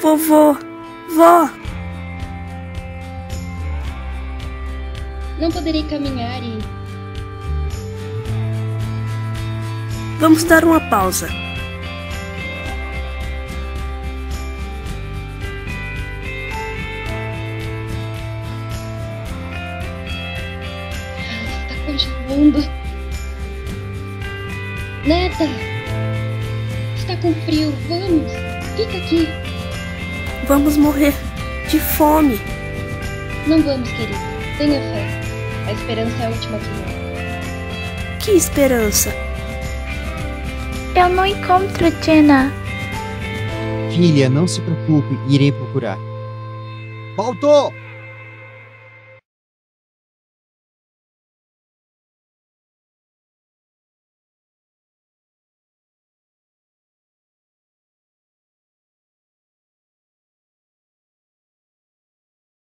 Vovô! Vó! Não poderei caminhar e. Vamos dar uma pausa. Está congelando. Neta! Está com frio. Vamos! Fica aqui. Vamos morrer de fome. Não vamos, querido. Tenha fé. A esperança é a última que morre. Que esperança? Eu não encontro Jenna. Filha, não se preocupe, irei procurar. Faltou!